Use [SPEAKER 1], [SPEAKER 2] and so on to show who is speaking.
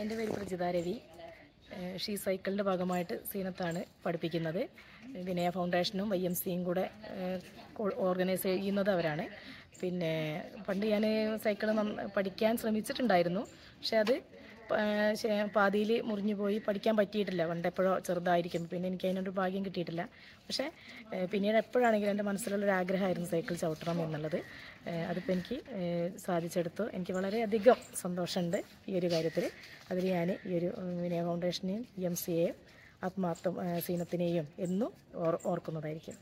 [SPEAKER 1] എന്റെ പേര് പ്രജിത രവി. ഷീ സൈക്കിളിന്റെ ഭാഗമായിട്ട് സീനത്താണ് പഠിപ്പിക്കുന്നത്. വിനയ ഫൗണ്ടേഷനും വൈ എം സിയും കൂടെ ഓർഗനൈസ് ചെയ്യുന്നത് അവരാണ്. പിന്നെ പണ്ട് ഞാൻ സൈക്കിൾ പഠിക്കാൻ ശ്രമിച്ചിട്ടുണ്ടായിരുന്നു. പക്ഷെ അത് പാതിയിൽ മുറിഞ്ഞു പോയി പഠിക്കാൻ പറ്റിയിട്ടില്ല. പണ്ട് എപ്പോഴോ ചെറുതായിരിക്കും. പിന്നെ എനിക്ക് അതിനൊരു ഭാഗ്യം കിട്ടിയിട്ടില്ല. പക്ഷേ പിന്നീട് എപ്പോഴാണെങ്കിലും എന്റെ മനസ്സിലുള്ളൊരു ആഗ്രഹമായിരുന്നു സൈക്കിൾ ചവിട്ടണം എന്നുള്ളത്. അതിപ്പോൾ എനിക്ക് സാധിച്ചെടുത്തു. എനിക്ക് വളരെയധികം സന്തോഷമുണ്ട് ഈ ഒരു കാര്യത്തിൽ. അതിൽ ഞാൻ ഈ ഒരു വിനയ ഫൗണ്ടേഷനെയും എം സി എയും ആത്മാർത്ഥം സീനത്തിനെയും എന്നും ഓർ ഓർക്കുന്നതായിരിക്കും.